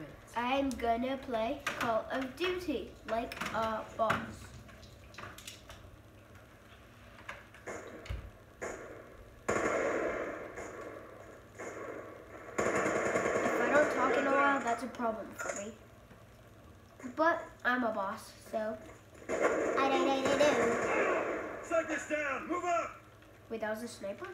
minutes. I'm gonna play Call of Duty like a boss. If I don't talk in a while, that's a problem for me. But I'm a boss, so I don't know what to do. Sight this down. Move up. Wait, that was a sniper?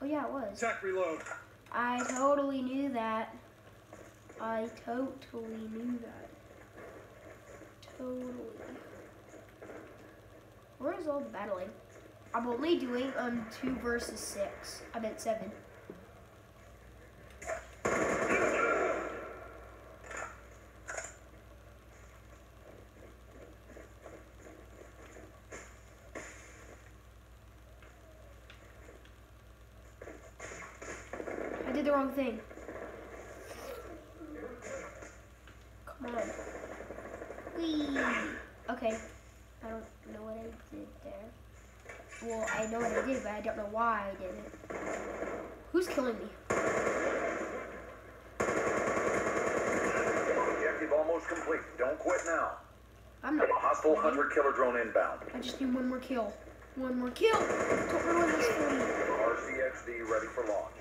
Oh yeah, it was. Attack reload. I totally knew that. I totally knew that. Totally. Where is all the battling? I'm only doing um two versus six. I meant seven. I did the wrong thing. Come on. Whee! Okay. I don't know what I did there. Well, I know what I did, but I don't know why I did it. Who's killing me? Objective almost complete. Don't quit now. I'm not. Hostile hunter killer drone inbound. I just need one more kill. One more kill. Don't ruin this for me. RCXD ready for launch.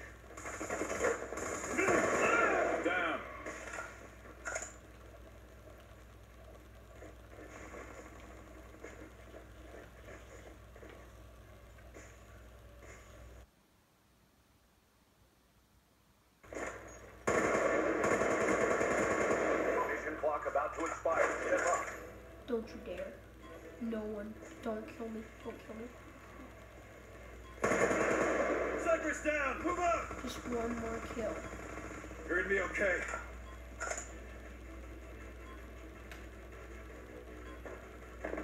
Down. Mission clock about to expire. Step up. Don't you dare. No one. Don't kill me. Don't kill me. Cypress down. Move up. Just one more kill. You're gonna be okay.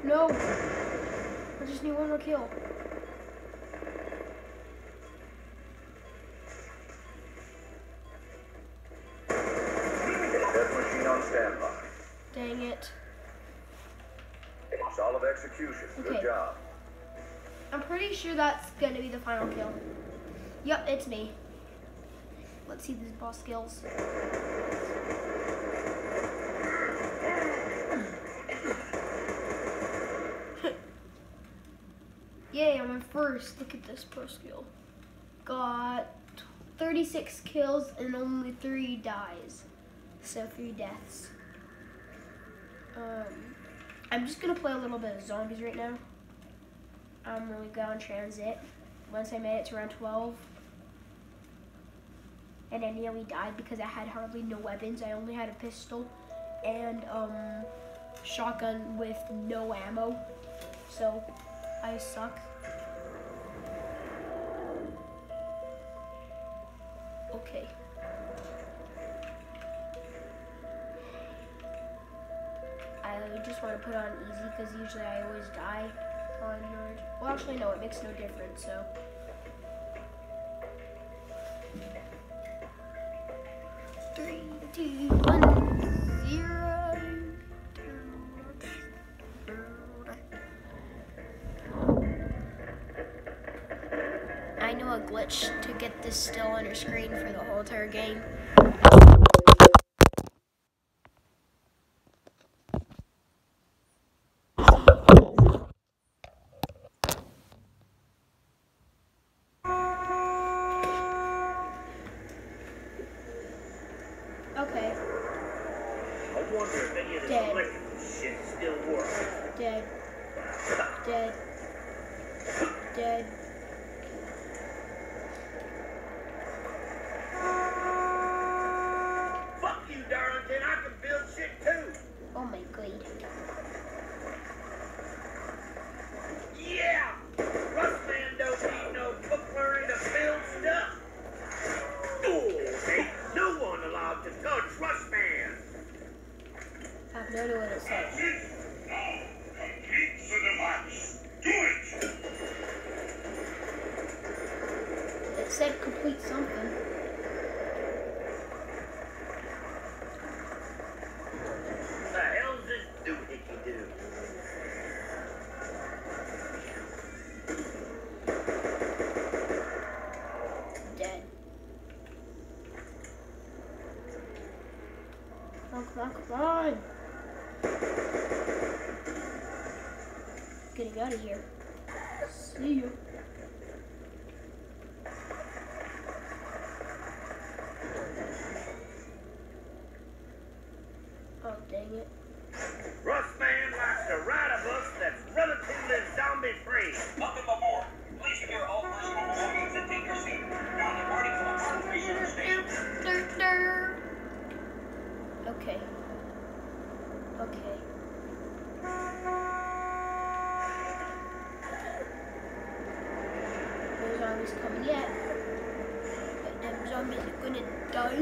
No! I just need one more kill. Death machine on standby. Dang it. Execution. Good Okay. job. I'm pretty sure that's gonna be the final kill. Yep, it's me. Let's see these boss skills. Yay, I'm in first. Look at this pro skill. Got 36 kills and only 3 dies. So 3 deaths. Um, I'm just gonna play a little bit of zombies right now. I'm gonna go on transit. Once I made it to around 12. And I nearly died because I had hardly no weapons. I only had a pistol and um shotgun with no ammo. So I suck. I want to put on easy because usually I always die on hard. Well, actually, no, it makes no difference, so. Three, two, one, zero. I know a glitch to get this still on your screen for the whole entire game. Okay, I wonder if any of this Dead. dead. Dead. Dead. Out of here. See you. Oh, dang it. Rustman likes to ride a bus that's relatively zombie free. Welcome aboard. Please secure all personal belongings and take your seat. Now departing from the Park Research Station. Dur, dur. Okay. Okay. No zombies coming yet. But them zombies are gonna die.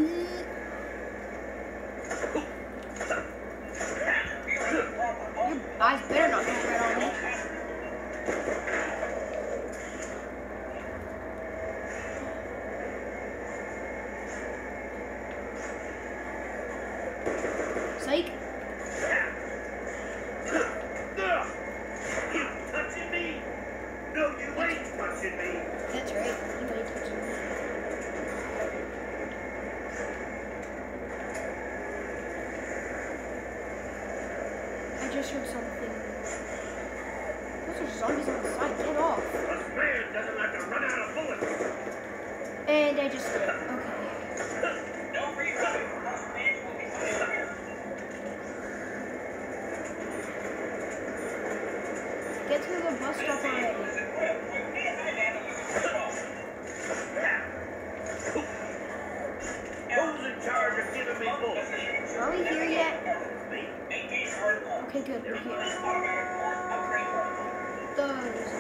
Your eyes better not be red on me. Psych. Ugh. You touching me? No, you ain't touching me. That's right. You ain't touching me. I just heard something. On the side. Get off. Rustman doesn't like to run out of bullets. And I just. Okay. Get to the bus stop already. Who's in charge of giving? Are we here yet? Okay, good. We're here. Those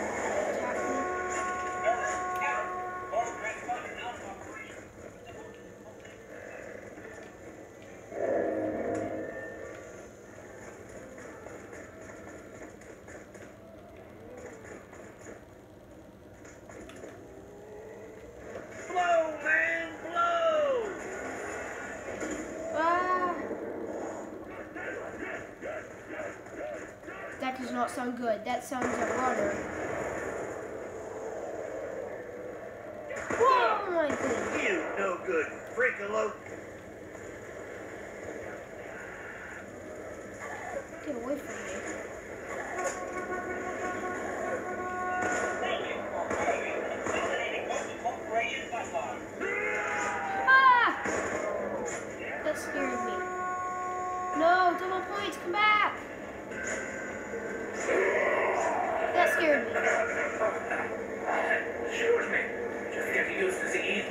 not sound good. That sounds like water. Whoa, my goodness. You no good freakalope. Get away from me. Ah! That scared me. No, double points, come back! That scared me. Excuse me. Just get used to the ether. That takes half a consequence. Right.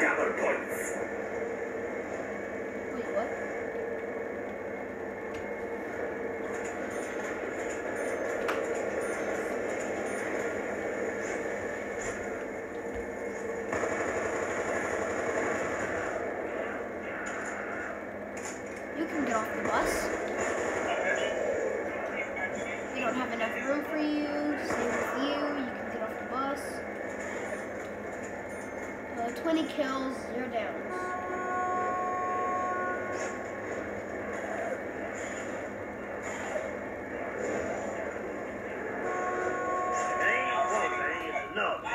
Double points. Wait, what? You can get off the bus. You. Same with you. You can get off the bus. Uh, 20 kills, zero downs. Ain't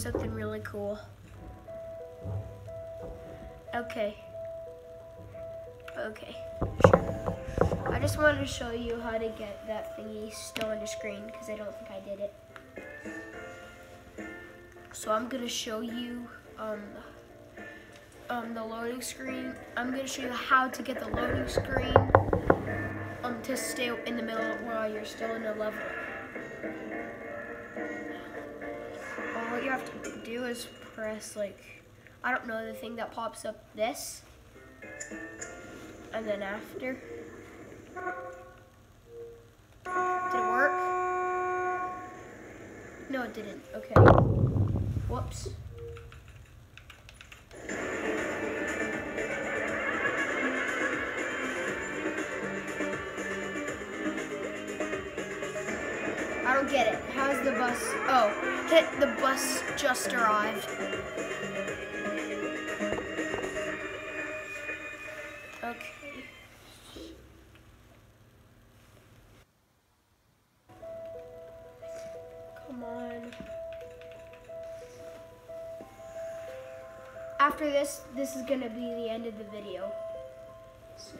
something really cool. Okay. Okay, sure. I just wanted to show you how to get that thingy still on the screen because I don't think I did it. So I'm gonna show you um, um, the loading screen. I'm gonna show you how to get the loading screen um, to stay in the middle while you're still in the level. All you have to do is press like I don't know the thing that pops up this. And then after. Did it work? No, it didn't. Okay. Whoops. I don't get it. How's the bus? Oh, hit the bus just arrived. After this, this is gonna be the end of the video. So.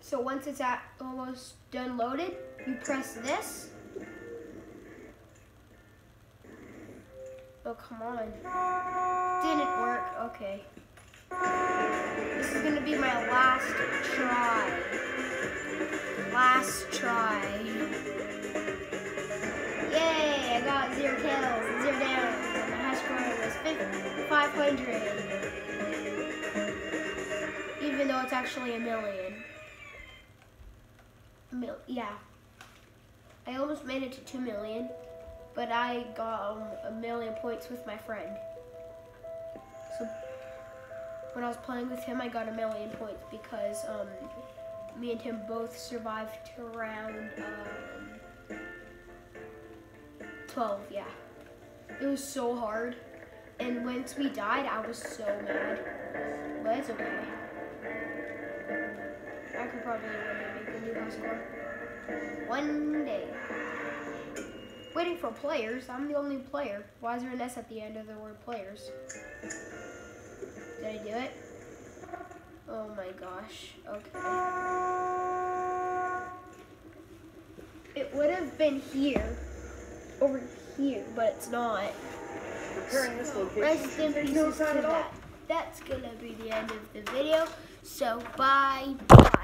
So once it's at almost done loaded, you press this. Oh, come on. Didn't work. Okay. This is gonna be my last try. Last try. Yay! I got zero kills, zero downs, and my high score was 500. Even though it's actually a million. Mil yeah. I almost made it to 2 million, but I got um, a million points with my friend. So when I was playing with him, I got a million points because um, me and him both survived to round um, 12, yeah. It was so hard. And once we died, I was so mad. But it's okay. I could probably make a new high score. One day. Waiting for players. I'm the only player. Why is there an S at the end of the word players? Did I do it? Oh my gosh. Okay. It would have been here. Over here, but it's not. Preparing this location. Rest in pieces no to sound at all. that. That's gonna be the end of the video. So bye bye.